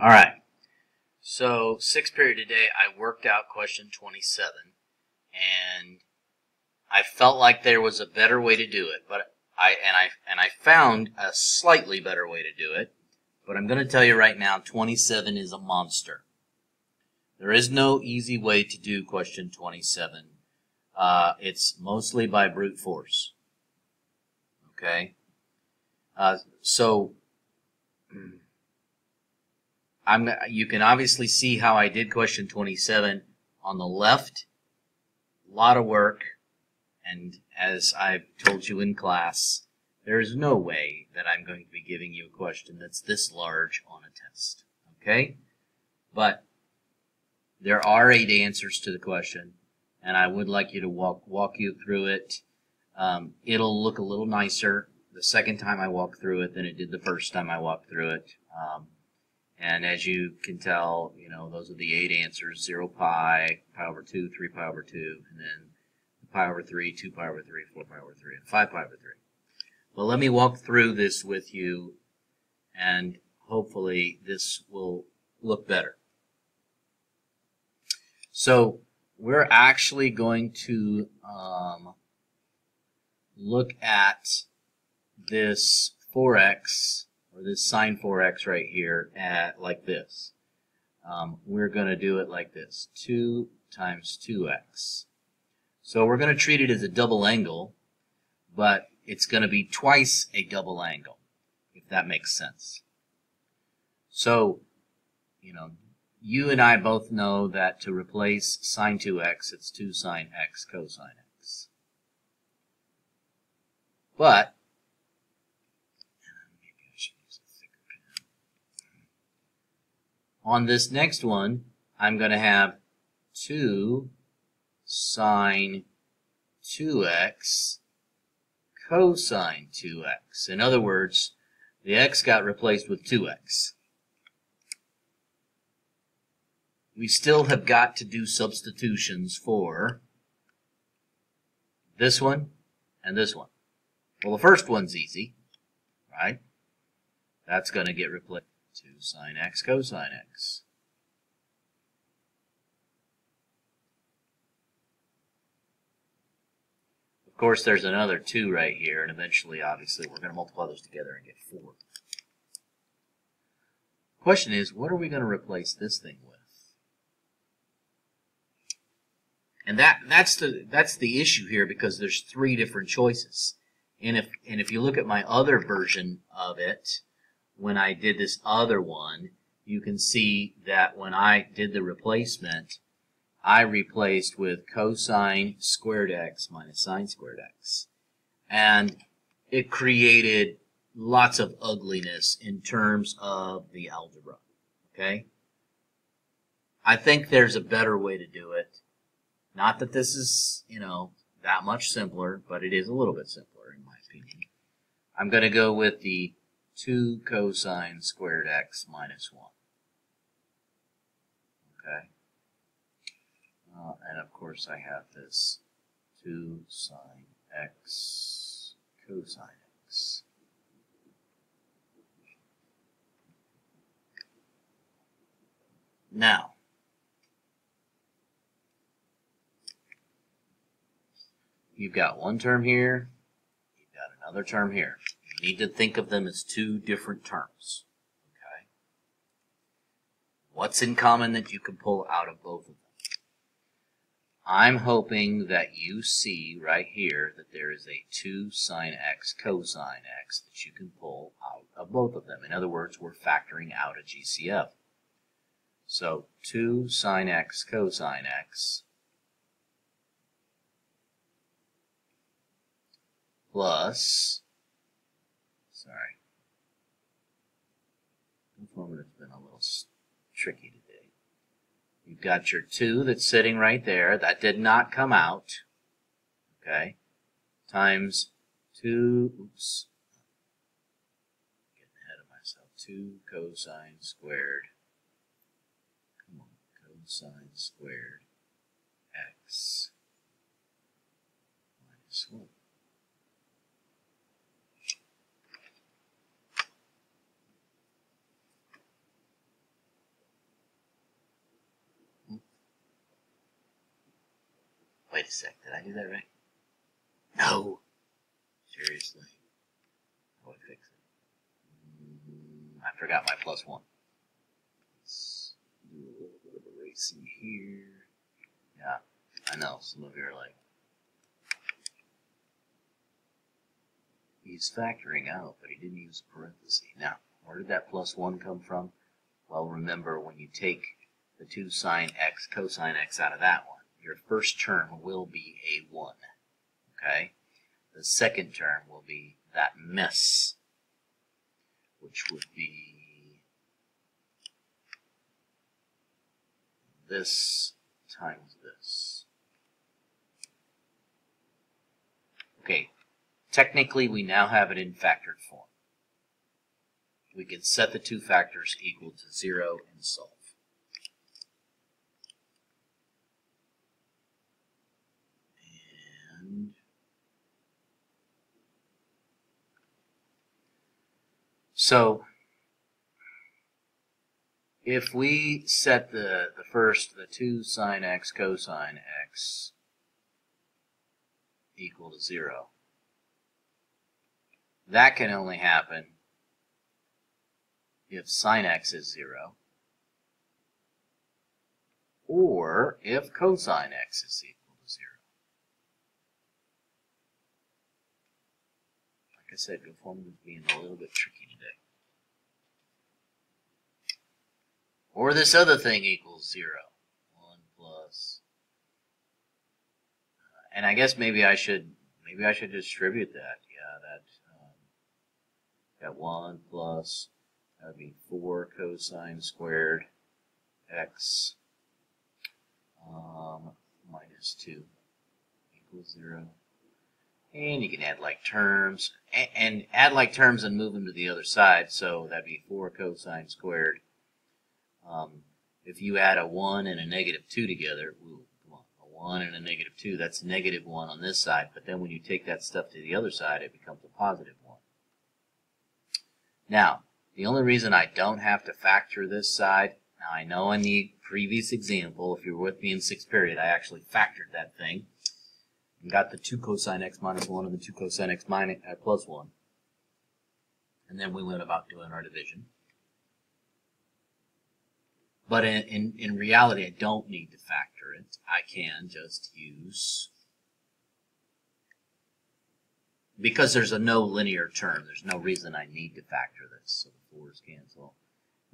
All right. So, sixth period today, I worked out question 27, and I felt like there was a better way to do it, but I and I and I found a slightly better way to do it. But I'm going to tell you right now, 27 is a monster. There is no easy way to do question 27. Uh, it's mostly by brute force. Okay. Uh, so I'm, you can obviously see how I did question 27 on the left. A lot of work. And as I've told you in class, there is no way that I'm going to be giving you a question that's this large on a test. Okay? But there are eight answers to the question, and I would like you to walk walk you through it. Um, it'll look a little nicer the second time I walk through it than it did the first time I walked through it. Um, and as you can tell, you know, those are the eight answers, 0 pi, pi over 2, 3 pi over 2, and then pi over 3, 2 pi over 3, 4 pi over 3, and 5 pi over 3. Well, let me walk through this with you, and hopefully this will look better. So we're actually going to um, look at this 4x or this sine 4x right here at like this. Um, we're going to do it like this. 2 times 2x. So we're going to treat it as a double angle, but it's going to be twice a double angle, if that makes sense. So, you know, you and I both know that to replace sine 2x, it's 2 sine x cosine x. But On this next one, I'm going to have 2 sine 2x cosine 2x. In other words, the x got replaced with 2x. We still have got to do substitutions for this one and this one. Well, the first one's easy, right? That's going to get replaced. 2 sine x cosine x. Of course, there's another 2 right here, and eventually, obviously, we're going to multiply those together and get 4. Question is, what are we going to replace this thing with? And that that's the that's the issue here because there's three different choices. And if and if you look at my other version of it, when I did this other one, you can see that when I did the replacement, I replaced with cosine squared x minus sine squared x. And it created lots of ugliness in terms of the algebra. Okay? I think there's a better way to do it. Not that this is, you know, that much simpler, but it is a little bit simpler in my opinion. I'm going to go with the 2 cosine squared x minus 1. Okay? Uh, and of course I have this 2 sine x cosine x. Now, you've got one term here, you've got another term here. You need to think of them as two different terms. Okay? What's in common that you can pull out of both of them? I'm hoping that you see right here that there is a 2 sine x cosine x that you can pull out of both of them. In other words, we're factoring out a GCF. So 2 sine x cosine x plus Sorry. Formula's been a little tricky today. You've got your 2 that's sitting right there. That did not come out. Okay. Times 2, oops. Getting ahead of myself. 2 cosine squared. Come on. Cosine squared x minus 1. Wait a sec. Did I do that right? No. Seriously. How do I fix it? I forgot my plus one. Let's do a little bit of erasing here. Yeah, I know. Some of you are like, he's factoring out, but he didn't use parenthesis. Now, where did that plus one come from? Well, remember when you take the 2 sine x cosine x out of that one, your first term will be a 1. Okay? The second term will be that mess, which would be this times this. Okay, technically we now have it in factored form. We can set the two factors equal to 0 and solve. And so if we set the, the first, the 2 sine x cosine x equal to 0, that can only happen if sine x is 0, or if cosine x is equal to 0. Like I said, GoFormula is being a little bit tricky today. Or this other thing equals 0. 1 plus... Uh, and I guess maybe I should maybe I should distribute that. Yeah, that um, got 1 plus that would be 4 cosine squared x um, minus 2 equals 0. And you can add like terms, and, and add like terms and move them to the other side. So that'd be 4 cosine squared. Um, if you add a 1 and a negative 2 together, ooh, on, a 1 and a negative 2, that's negative 1 on this side. But then when you take that stuff to the other side, it becomes a positive 1. Now, the only reason I don't have to factor this side, now I know in the previous example, if you were with me in sixth period, I actually factored that thing and got the 2 cosine x minus 1 and the 2 cosine x minus, uh, plus 1. And then we went about doing our division. But in, in, in reality, I don't need to factor it. I can just use because there's a no linear term, there's no reason I need to factor this. So the 4's cancel.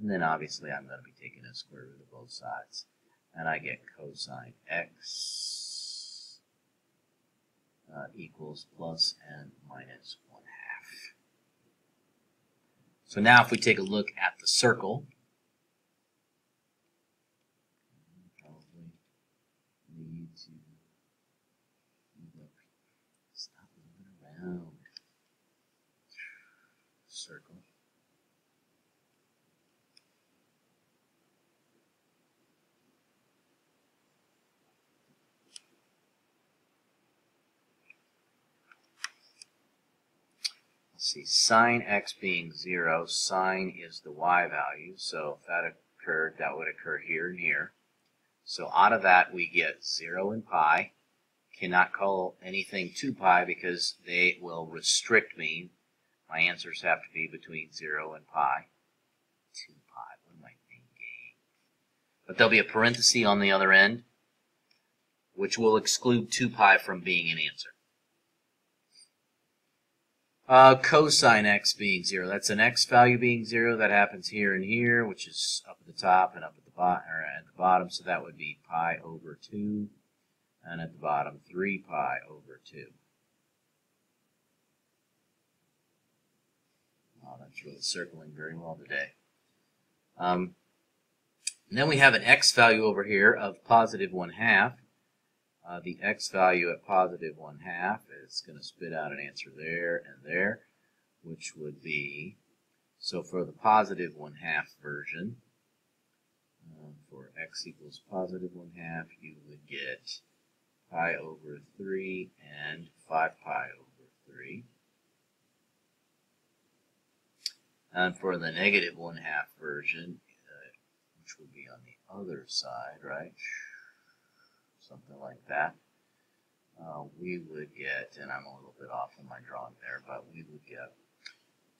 And then obviously I'm going to be taking a square root of both sides. And I get cosine x uh, equals plus and minus 1 half. So now if we take a look at the circle, probably need to stop moving around. Circle. Let's see, sine x being 0, sine is the y value, so if that occurred, that would occur here and here. So out of that we get 0 and pi. Cannot call anything 2 pi because they will restrict me. My answers have to be between 0 and pi. 2 pi, what am I thinking? But there'll be a parenthesis on the other end, which will exclude 2 pi from being an answer. Uh, cosine x being 0. That's an x value being 0. That happens here and here, which is up at the top and up at the, bottom, or at the bottom. So that would be pi over 2. And at the bottom, 3 pi over 2. Oh, that's really circling very well today. Um, and then we have an x value over here of positive 1 half. Uh, the x value at positive 1 half is going to spit out an answer there and there, which would be, so for the positive 1 half version, uh, for x equals positive 1 half, you would get pi over 3 and 5 pi over 3. And for the negative 1 half version, uh, which would be on the other side, right? Something like that. uh, we would get, and I'm a little bit off in my drawing there, but we would get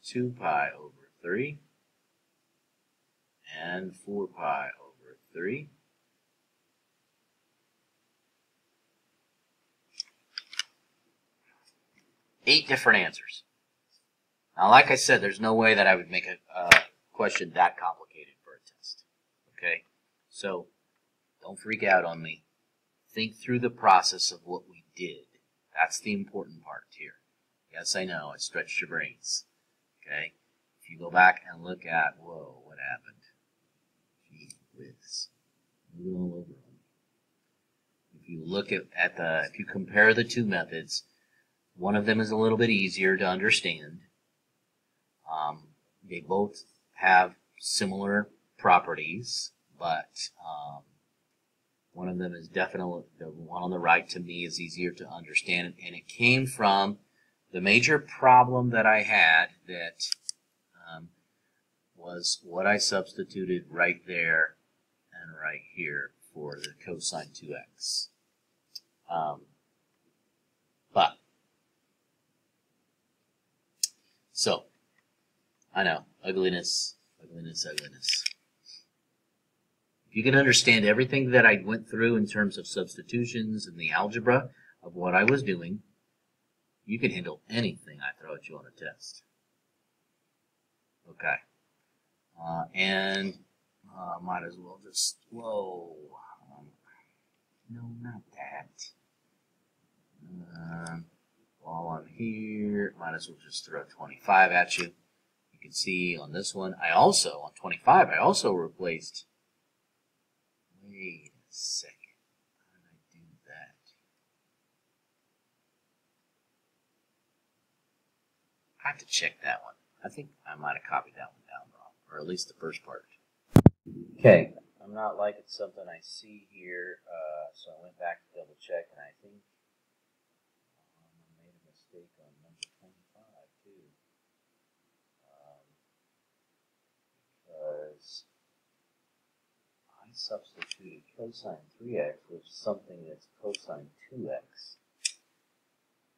2 pi over 3 and 4 pi over 3. Eight different answers. Now, like I said, there's no way that I would make a question that complicated for a test. Okay? So, don't freak out on me. Think through the process of what we did. That's the important part here. Yes, I know, I stretched your brains. Okay? If you go back and look at, whoa, what happened? Gee whiz. Moving all over. If you look at, at the, if you compare the two methods, one of them is a little bit easier to understand. Um, they both have similar properties, but um, one of them is definitely the one on the right to me is easier to understand, and it came from the major problem that I had that um, was what I substituted right there and right here for the cosine 2x. Um, but, so, I know, ugliness, ugliness, ugliness. You can understand everything that I went through in terms of substitutions and the algebra of what I was doing, you can handle anything I throw at you on a test. Okay. Uh, and uh, might as well just, whoa. Um, no, not that. Um, while I'm here, might as well just throw 25 at you. You can see on this one, I also, on 25, I also replaced, wait a second, how did I do that? I have to check that one. I think I might have copied that one down wrong, or at least the first part. Okay, I'm not liking something I see here, uh, so I went back to double check, and I think um, I made a mistake on number 25 too. Um, because I substituted cosine 3x with something that's cosine 2x.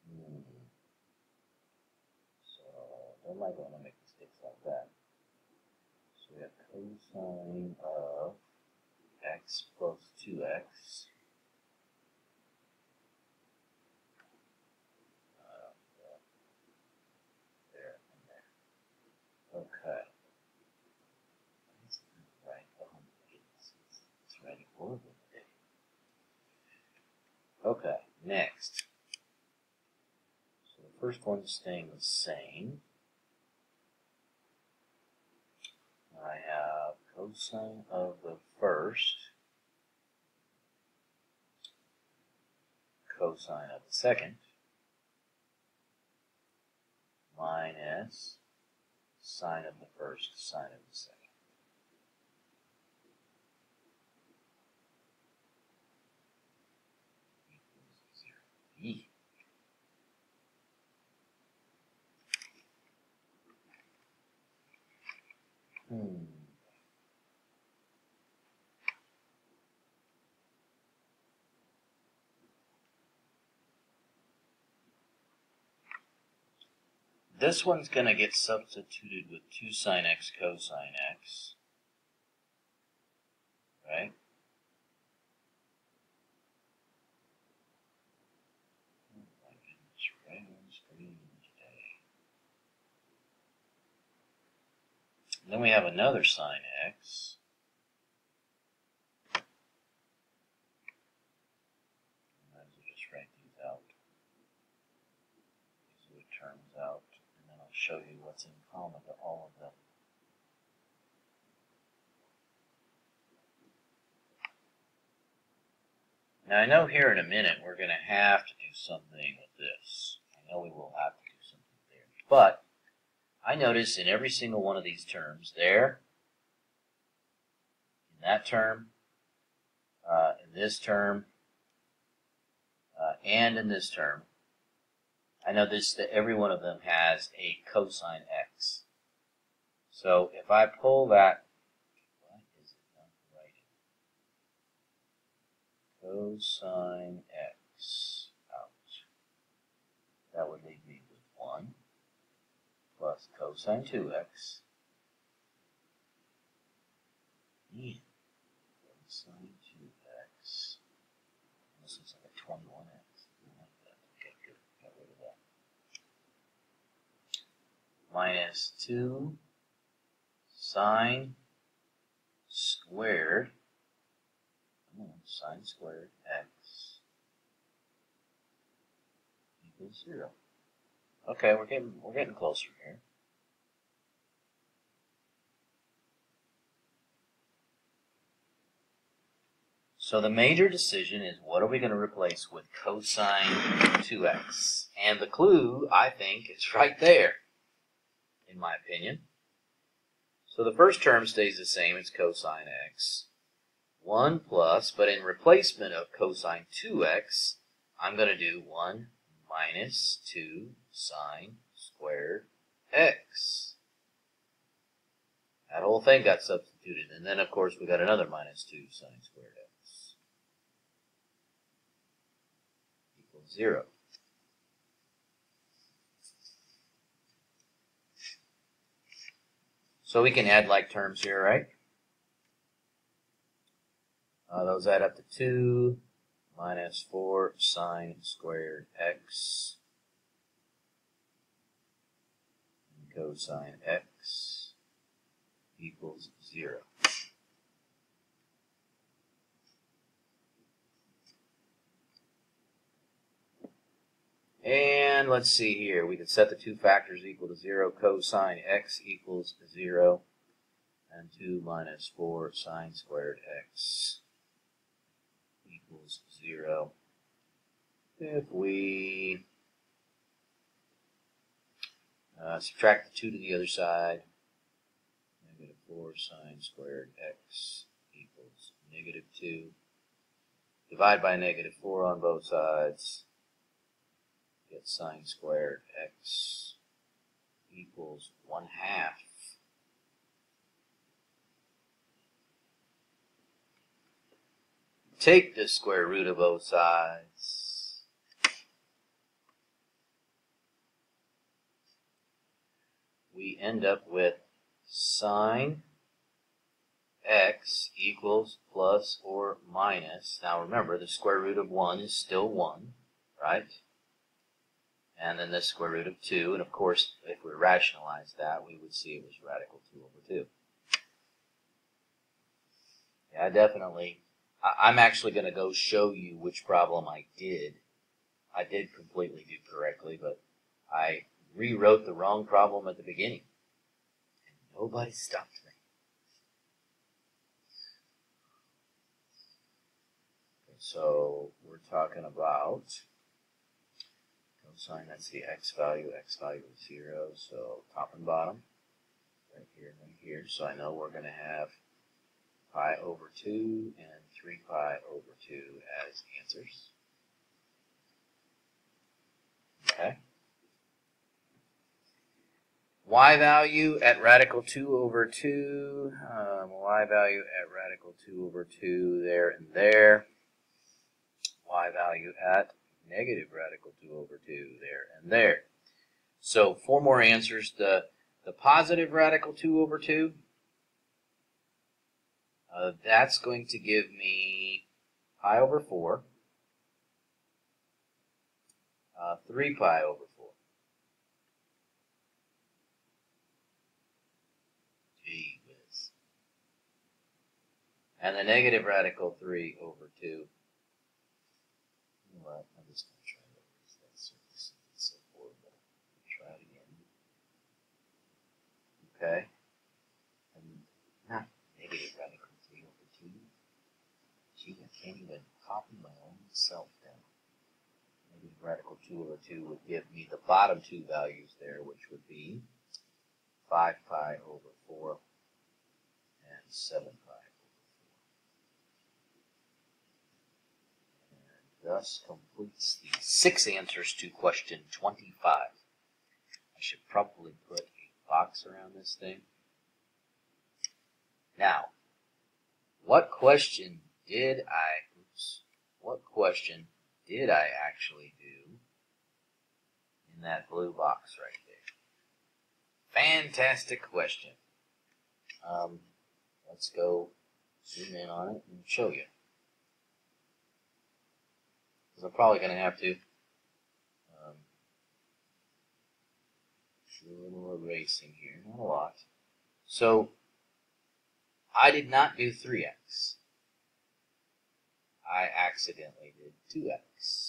Hmm. So don't like when I make mistakes like that. So we have cosine of x plus 2x. Uh, there and there. Okay. That's not right. Oh my goodness. It's, it's writing horrible today. Okay, next. So the first one's staying the same. I have cosine of the first, cosine of the second, minus sine of the first, sine of the second. Hmm. This one's going to get substituted with 2 sine x cosine x. Right? Oh my goodness, right on screen today. And then we have another sine x. Might as just write these out. These are the out, and then I'll show you what's in common to all of them. Now I know here in a minute we're going to have to do something with this. I know we will have to do something there. But I notice in every single one of these terms, there, in that term, uh, in this term, uh, and in this term, I notice that every one of them has a cosine x. So if I pull that, what is it not writing? Cosine x out. Cosine 2x. Yeah. Cosine 2x. This looks like a 21x. like that. Okay, good. Got rid of that. Minus 2 sine squared. Oh, sine squared x equals 0. Okay, we're getting we're getting closer here. So the major decision is what are we going to replace with cosine 2x? And the clue, I think, is right there, in my opinion. So the first term stays the same, it's cosine x. 1 plus, but in replacement of cosine 2x, I'm going to do 1 minus 2 sine squared x. That whole thing got substituted. And then, of course, we got another minus 2 sine squared x equals 0. So we can add like terms here, right? Uh, those add up to 2 minus 4 sine squared x cosine x equals 0. And let's see here. We can set the two factors equal to 0. Cosine x equals 0. And 2 minus 4 sine squared x equals 0. If we uh, subtract the 2 to the other side, negative 4 sine squared x equals negative 2. Divide by negative 4 on both sides. Get sine squared x equals 1 half take the square root of both sides. We end up with sine x equals plus or minus. Now remember, the square root of 1 is still 1, right? And then the square root of 2, and of course, if we rationalize that, we would see it was radical 2 over 2. Yeah, definitely I'm actually going to go show you which problem I did. I did completely do correctly, but I rewrote the wrong problem at the beginning. And nobody stopped me. so we're talking about cosine, that's the x value, x value is 0, so top and bottom, right here and here. So I know we're going to have pi over 2 and 3 pi over 2 as answers. Okay. y value at radical 2 over 2, um, y value at radical 2 over 2 there and there, y value at negative radical 2 over 2 there and there. So four more answers. The, the positive radical 2 over 2, uh, that's going to give me pi over 4, uh, 3 pi over 4. Gee whiz. And the negative radical 3 over 2. You know what? I'm just going to try to erase that surface. It's so horrible. Try it again. Okay. Two or two would give me the bottom two values there, which would be 5 pi over 4 and 7 pi over 4. And thus completes the six answers to question 25. I should probably put a box around this thing. Now, what question did I, oops, what question did I actually do in that blue box right there? Fantastic question. Um, let's go zoom in on it and show you. Because I'm probably going to have to um, do a little erasing here, not a lot. So I did not do 3x. I accidentally did 2x.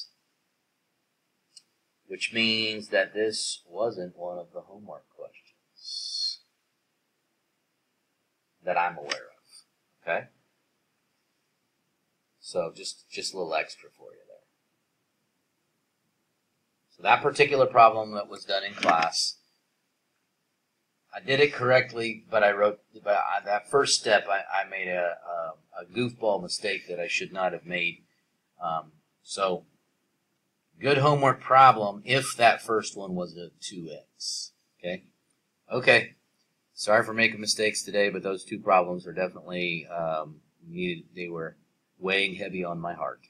Which means that this wasn't one of the homework questions that I'm aware of. Okay? So just, just a little extra for you there. So that particular problem that was done in class, I did it correctly, but I wrote, but I, that first step, I, I made a, a, a goofball mistake that I should not have made. Um, so, good homework problem if that first one was a 2x. Okay? Okay. Sorry for making mistakes today, but those two problems are definitely um, needed. They were weighing heavy on my heart.